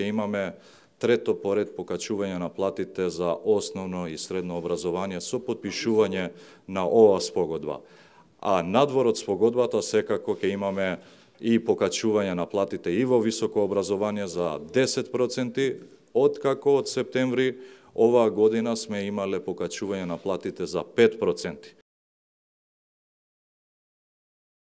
Ќе имаме трето поред покачување на платите за основно и средно образование со подпишување на ова спогодба. А надвор од спогодбата секако ќе имаме и покачување на платите и во високо образование за 10%, откако од септември оваа година сме имале покачување на платите за 5%.